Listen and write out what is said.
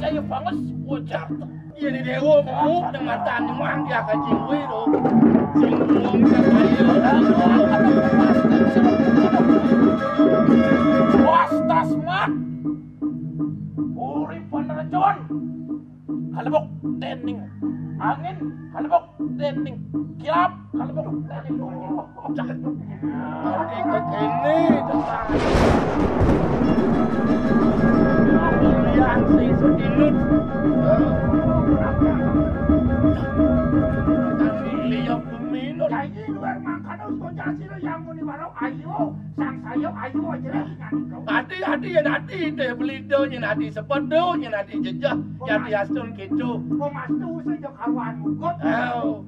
saya banget bocah. Jadi dewa mau dengan mata mang dia ka jingwe do. Jingwong ka kayo. Wasta smart. Uri penerjun. Kalebok dening. Angin kalebok dening. Kilap kalebok dening. Tadi ke kene datang. Nanti hati ya nanti itu ya beli itu ya nanti sepedu ya nanti jejak ya di asun gitu. Oh mas tuh sejak awan mukut. Oh.